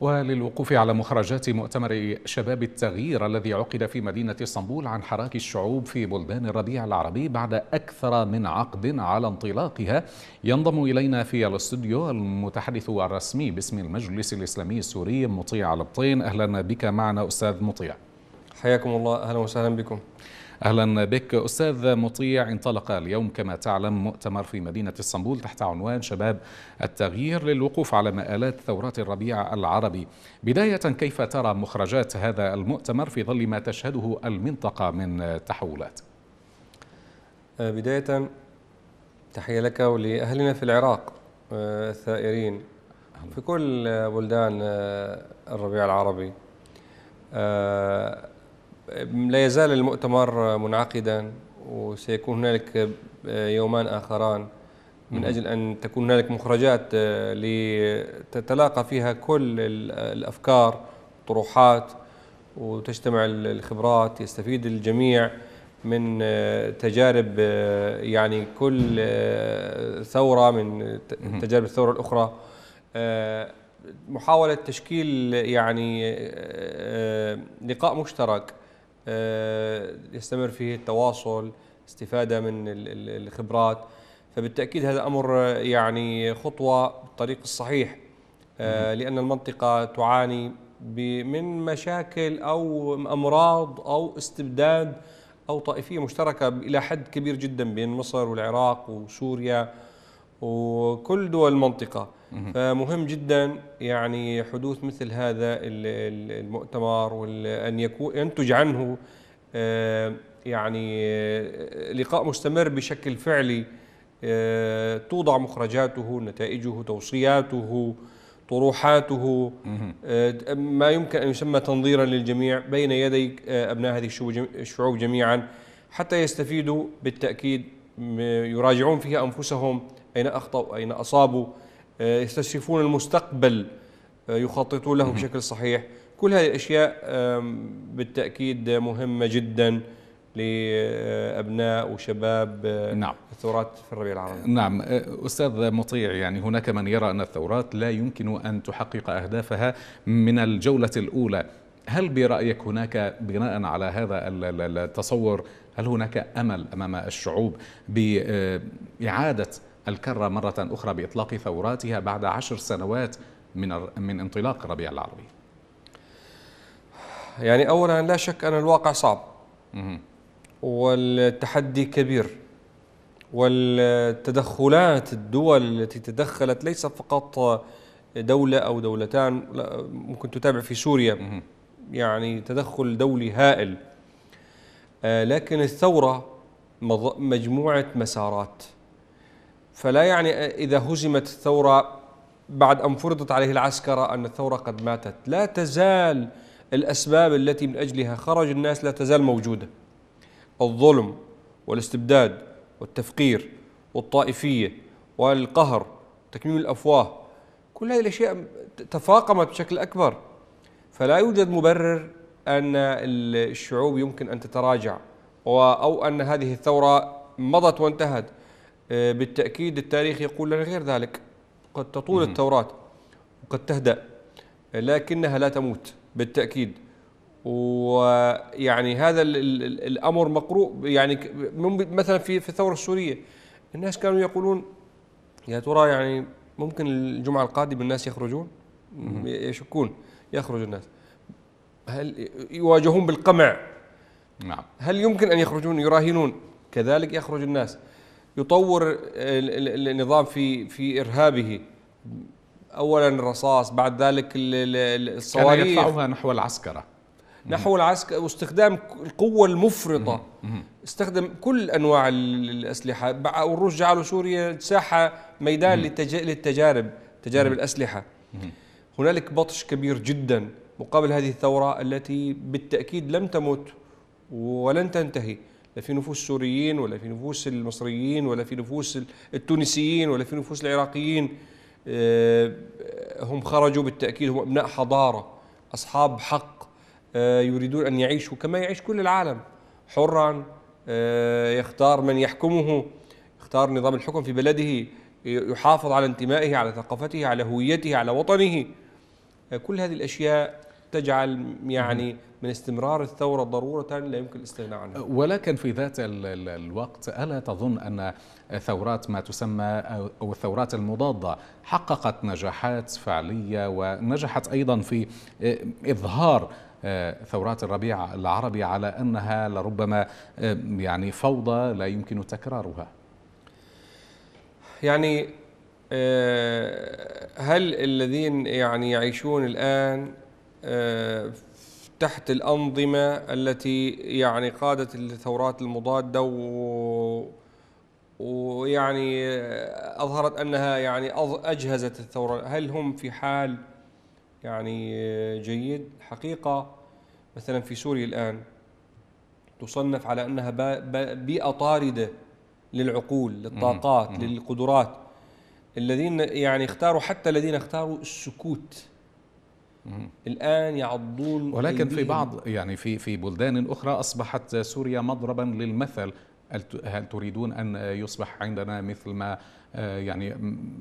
وللوقوف على مخرجات مؤتمر شباب التغيير الذي عقد في مدينة إسطنبول عن حراك الشعوب في بلدان الربيع العربي بعد أكثر من عقد على انطلاقها. ينضم إلينا في الاستوديو المتحدث الرسمي باسم المجلس الإسلامي السوري مطيع البطين أهلا بك معنا أستاذ مطيع. حياكم الله. أهلا وسهلا بكم. أهلا بك أستاذ مطيع انطلق اليوم كما تعلم مؤتمر في مدينة إسطنبول تحت عنوان شباب التغيير للوقوف على مآلات ثورات الربيع العربي. بداية كيف ترى مخرجات هذا المؤتمر في ظل ما تشهده المنطقة من تحولات؟ آه، بداية تحية لك ولأهلنا في العراق آه، الثائرين في كل بلدان آه، الربيع العربي. لا يزال المؤتمر منعقدا وسيكون هنالك يومان آخران. من أجل أن تكون هنالك مخرجات آه، لتتلاقى فيها كل الأفكار طروحات وتجتمع الخبرات يستفيد الجميع من آه، تجارب آه، يعني كل ثورة من تجارب الثورة الأخرى. محاولة تشكيل يعني لقاء مشترك آه، يستمر فيه التواصل استفادة من الخبرات. فبالتأكيد هذا أمر يعني خطوة بالطريق الصحيح آه، لأن المنطقة تعاني من مشاكل أو أمراض أو استبداد أو طائفية مشتركة إلى حد كبير جدا بين مصر والعراق وسوريا. وكل دول المنطقة. فمهم جدا يعني حدوث مثل هذا المؤتمر وأن يكون ينتج عنه آه، يعني آه، لقاء مستمر بشكل فعلي آه، توضع مخرجاته نتائجه توصياته طروحاته ما يمكن أن يسمى تنظيرا للجميع بين يدي أبناء هذه الشعوب جميعا حتى يستفيدوا بالتأكيد يراجعون فيها أنفسهم أين أخطأوا أين أصابوا آه، يستشرفون المستقبل آه، يخططون له بشكل صحيح كل هذه الأشياء بالتأكيد مهمة جدا لأبناء وشباب آه، نعم. الثورات في الربيع العربي. نعم أستاذ مطيع يعني هناك من يرى أن الثورات لا يمكن أن تحقق أهدافها من الجولة الأولى. هل برأيك هناك بناء على هذا التصور هل هناك أمل أمام الشعوب بإعادة الكرة مرة أخرى بإطلاق ثوراتها بعد عشر سنوات من من انطلاق الربيع العربي. يعني أولا لا شك أن الواقع صعب. والتحدي كبير. والتدخلات الدول التي تدخلت ليس فقط دولة أو دولتان ممكن تتابع في سوريا. يعني تدخل دولي هائل. آه، لكن الثورة مجموعة مسارات. فلا يعني إذا هزمت الثورة بعد أن فرضت عليه العسكرة أن الثورة قد ماتت. لا تزال الأسباب التي من أجلها خرج الناس لا تزال موجودة. الظلم والاستبداد والتفقير والطائفية والقهر تكميم الأفواه كل هذه الأشياء تفاقمت بشكل أكبر. فلا يوجد مبرر أن الشعوب يمكن أن تتراجع أو أن هذه الثورة مضت وانتهت. بالتأكيد التاريخ يقول لنا غير ذلك. قد تطول الثورات وقد تهدأ لكنها لا تموت بالتأكيد. ويعني هذا الأمر مقروء. يعني مثلا في في الثورة السورية الناس كانوا يقولون يا ترى يعني ممكن الجمعة القادمة الناس يخرجون؟ يشكون يخرج الناس. هل يواجهون بالقمع؟ نعم. هل يمكن أن يخرجون؟ يراهنون. كذلك يخرج الناس. يطور النظام في في إرهابه. اولا الرصاص بعد ذلك الصواريخ. كان يدفعها نحو العسكرة. نحو العسكر واستخدام القوة المفرطة. استخدم كل أنواع الأسلحة. والروس جعلوا سوريا ساحة ميدان للتجارب تجارب الأسلحة. هنالك بطش كبير جدا مقابل هذه الثورة التي بالتأكيد لم تمت ولن تنتهي. في نفوس السوريين ولا في نفوس المصريين ولا في نفوس التونسيين ولا في نفوس العراقيين. آه، هم خرجوا بالتأكيد هم أبناء حضارة أصحاب حق آه، يريدون أن يعيشوا كما يعيش كل العالم. حرا آه، يختار من يحكمه يختار نظام الحكم في بلده يحافظ على انتمائه على ثقافته على هويته على وطنه. كل هذه الأشياء تجعل يعني من استمرار الثورة ضرورة لا يمكن الاستغناء عنها. ولكن في ذات الوقت ألا تظن أن ثورات ما تسمى أو الثورات المضادة حققت نجاحات فعلية ونجحت أيضا في إظهار ثورات الربيع العربي على أنها لربما يعني فوضى لا يمكن تكرارها يعني هل الذين يعني يعيشون الآن تحت الأنظمة التي يعني قادت الثورات المضادة و ويعني أظهرت أنها يعني أجهزت الثورة. هل هم في حال يعني جيد؟ حقيقة مثلا في سوريا الآن تصنف على أنها بيئة طاردة للعقول للطاقات للقدرات. الذين يعني اختاروا حتى الذين اختاروا السكوت الآن يعضون ولكن في بعض يعني في في بلدان أخرى أصبحت سوريا مضربا للمثل. هل تريدون أن يصبح عندنا مثل ما يعني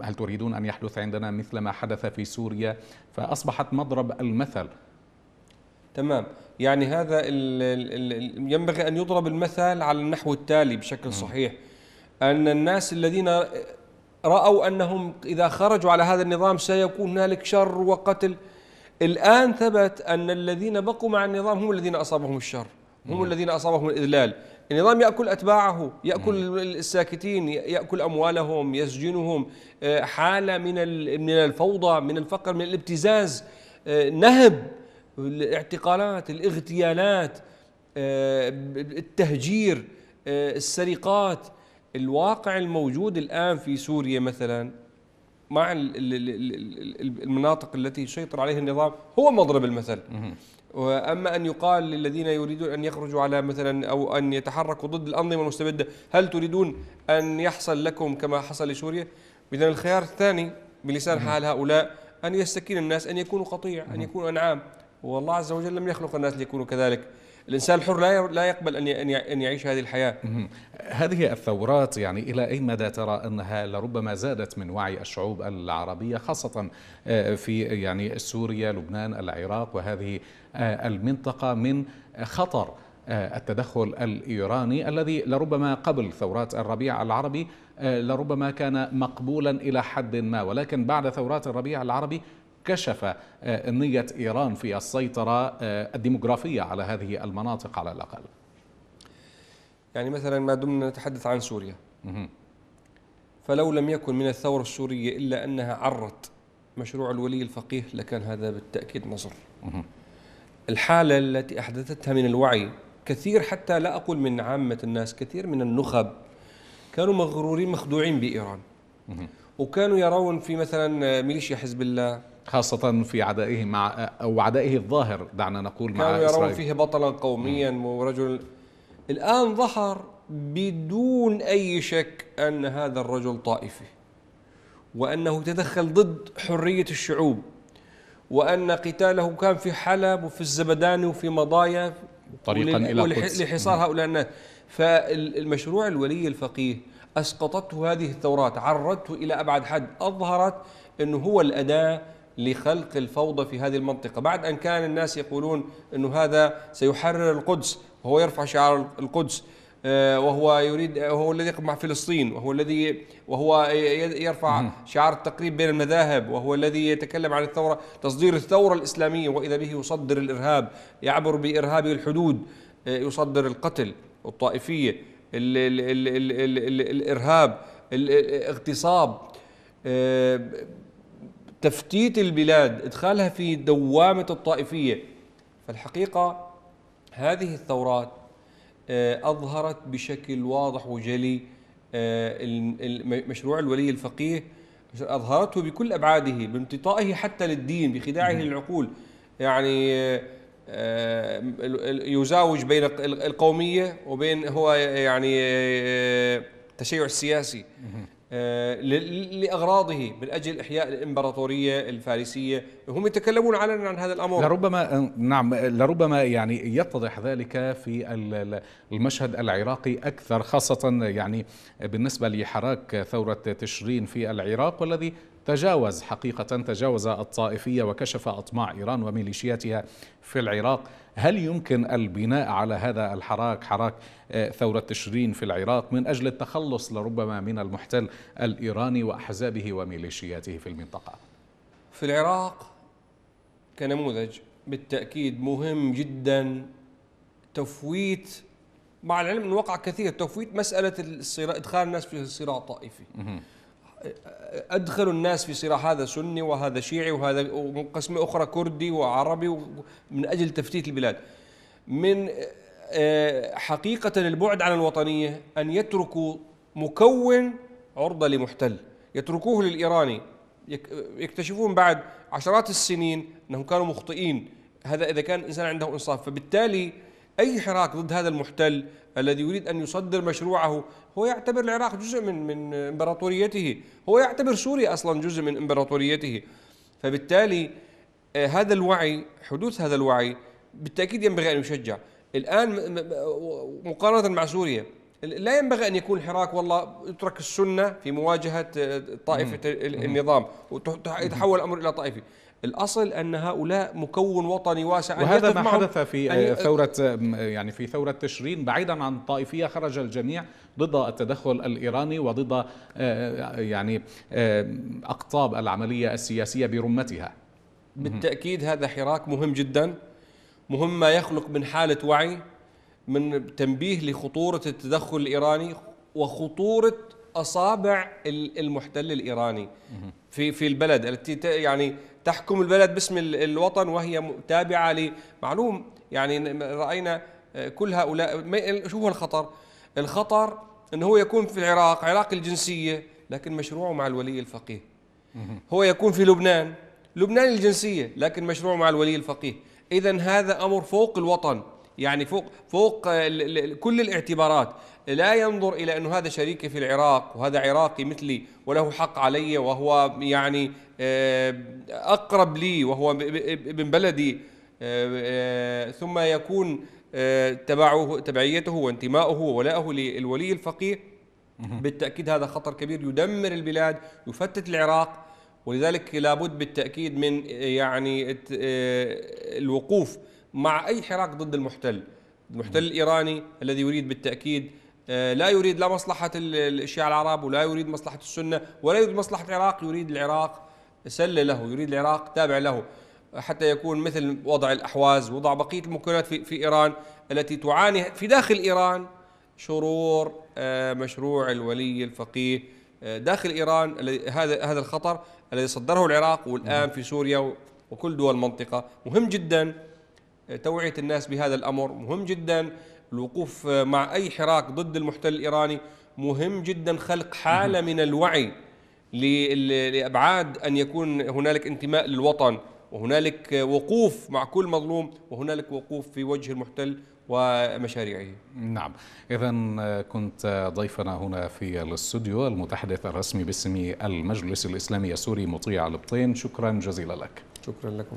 هل تريدون أن يحدث عندنا مثل ما حدث في سوريا؟ فأصبحت مضرب المثل. تمام. يعني هذا ال ال ينبغي أن يضرب المثل على النحو التالي بشكل صحيح. أن الناس الذين رأوا أنهم إذا خرجوا على هذا النظام سيكون هنالك شر وقتل. الآن ثبت أن الذين بقوا مع النظام هم الذين أصابهم الشر هم الذين أصابهم الإذلال. النظام يأكل أتباعه يأكل الساكتين يأكل أموالهم يسجنهم. آه، حالة من من الفوضى من الفقر من الابتزاز. آه، نهب الاعتقالات الاغتيالات. آه، التهجير. السرقات. الواقع الموجود الآن في سوريا مثلا مع المناطق التي يسيطر عليها النظام هو مضرب المثل. وأما أن يقال للذين يريدون أن يخرجوا على مثلا أو أن يتحركوا ضد الأنظمة المستبدة هل تريدون أن يحصل لكم كما حصل لسوريا؟ اذا الخيار الثاني بلسان حال هؤلاء أن يستكين الناس أن يكونوا قطيع أن يكونوا أنعام. والله عز وجل لم يخلق الناس ليكونوا كذلك. الإنسان الحر لا لا يقبل أن أن يعيش هذه الحياة. هذه الثورات يعني إلى أي مدى ترى أنها لربما زادت من وعي الشعوب العربية خاصة آه، في يعني سوريا، لبنان، العراق وهذه آه، المنطقة من خطر آه، التدخل الإيراني الذي لربما قبل ثورات الربيع العربي لربما كان مقبولا إلى حد ما ولكن بعد ثورات الربيع العربي كشف آه، نية إيران في السيطرة آه، الديموغرافية على هذه المناطق على الأقل. يعني مثلا ما دمنا نتحدث عن سوريا. فلو لم يكن من الثورة السورية إلا أنها عرت مشروع الولي الفقيه لكان هذا بالتأكيد نصر. الحالة التي أحدثتها من الوعي كثير حتى لا أقول من عامة الناس كثير من النخب كانوا مغرورين مخدوعين بإيران. وكانوا يرون في مثلا ميليشيا حزب الله خاصة في عدائه مع أو عدائه الظاهر دعنا نقول مع كانوا يرون فيه بطلا قوميا ورجل الآن ظهر بدون أي شك أن هذا الرجل طائفي وأنه تدخل ضد حرية الشعوب وأن قتاله كان في حلب وفي الزبداني وفي مضايا طريقا إلى القدس. لحصار هؤلاء الناس. فالمشروع الولي الفقيه أسقطته هذه الثورات عرضته إلى أبعد حد أظهرت أنه هو الأداة لخلق الفوضى في هذه المنطقة. بعد أن كان الناس يقولون أنه هذا سيحرر القدس وهو يرفع شعار القدس آه، وهو يريد وهو الذي يقف مع فلسطين وهو الذي وهو يرفع شعار التقريب بين المذاهب وهو الذي يتكلم عن الثورة تصدير الثورة الإسلامية وإذا به يصدر الإرهاب يعبر بارهابه الحدود آه، يصدر القتل والطائفيه ال ال ال ال ال ال الإرهاب الاغتصاب آه، تفتيت البلاد إدخالها في دوامة الطائفية. فالحقيقة هذه الثورات آه، أظهرت بشكل واضح وجلي آه، مشروع الولي الفقيه أظهرته بكل أبعاده بامتطائه حتى للدين بخداعه للعقول. يعني آه، يزاوج بين القومية وبين هو يعني التشيع السياسي لأغراضه من أجل إحياء الإمبراطورية الفارسية. هم يتكلمون علنا عن هذا الأمر. لربما نعم لربما يعني يتضح ذلك في المشهد العراقي أكثر خاصة يعني بالنسبة لحراك ثورة تشرين في العراق والذي تجاوز حقيقة تجاوز الطائفية وكشف أطماع إيران وميليشياتها في العراق. هل يمكن البناء على هذا الحراك حراك آه، ثورة تشرين في العراق من أجل التخلص لربما من المحتل الإيراني وأحزابه وميليشياته في المنطقة؟ في العراق كنموذج بالتأكيد مهم جدا تفويت مع العلم انه وقع كثير تفويت الصراع إدخال الناس في صراع طائفي. ادخلوا الناس في صراع هذا سني وهذا شيعي وهذا وقسمه أخرى كردي وعربي من أجل تفتيت البلاد. من آه، حقيقة البعد عن الوطنية أن يتركوا مكون عرضة لمحتل. يتركوه للإيراني. يكتشفون بعد عشرات السنين أنهم كانوا مخطئين. هذا إذا كان الانسان عنده إنصاف. فبالتالي أي حراك ضد هذا المحتل الذي يريد أن يصدر مشروعه هو يعتبر العراق جزء من من إمبراطوريته. هو يعتبر سوريا أصلا جزء من إمبراطوريته. فبالتالي آه، هذا الوعي حدوث هذا الوعي بالتأكيد ينبغي أن يشجع. الآن مقارنة مع سوريا لا ينبغي أن يكون الحراك والله يترك السنة في مواجهة آه، طائفة النظام ويتحول الأمر إلى طائفي. الأصل أن هؤلاء مكون وطني واسع وهذا ما حدث في آه، ثورة يعني في ثورة تشرين بعيدا عن الطائفيه خرج الجميع ضد التدخل الإيراني وضد آه، يعني أقطاب العملية السياسية برمتها. بالتأكيد هذا حراك مهم جدا. مهم ما يخلق من حالة وعي من تنبيه لخطورة التدخل الإيراني وخطورة أصابع المحتل الإيراني في في البلد التي يعني تحكم البلد باسم الوطن وهي تابعة لمعلوم. يعني رأينا آه، كل هؤلاء شو هو الخطر؟ الخطر أنه هو يكون في العراق عراقي الجنسية لكن مشروعه مع الولي الفقيه. هو يكون في لبنان لبناني الجنسية لكن مشروعه مع الولي الفقيه. إذا هذا أمر فوق الوطن يعني فوق فوق كل الاعتبارات. لا ينظر إلى إنه هذا شريكي في العراق وهذا عراقي مثلي وله حق علي وهو يعني آه، أقرب لي وهو ابن بلدي آه، آه، ثم يكون تبعه تبعيته وانتماؤه وولاءه للولي الفقيه. بالتأكيد هذا خطر كبير يدمر البلاد يفتت العراق. ولذلك لابد بالتأكيد من يعني الوقوف مع أي حراك ضد المحتل. المحتل الإيراني الذي يريد بالتأكيد آه، لا يريد لا مصلحة الشيعة العرب ولا يريد مصلحة السنة ولا يريد مصلحة العراق يريد العراق. سلة له يريد العراق تابع له. حتى يكون مثل وضع الأحواز وضع بقية المكونات في, في إيران التي تعاني في داخل إيران شرور آه، مشروع الولي الفقيه آه، داخل إيران هذا هذا الخطر الذي صدره العراق والآن في سوريا وكل دول المنطقة. مهم جدا توعية الناس بهذا الأمر. مهم جدا الوقوف مع أي حراك ضد المحتل الإيراني. مهم جدا خلق حالة من الوعي لأبعاد أن يكون هنالك انتماء للوطن وهنالك وقوف مع كل مظلوم وهنالك وقوف في وجه المحتل ومشاريعه. نعم. إذا كنت ضيفنا هنا في الاستوديو المتحدث الرسمي باسم المجلس الإسلامي السوري مطيع البطين شكرا جزيلا لك. شكرا لكم.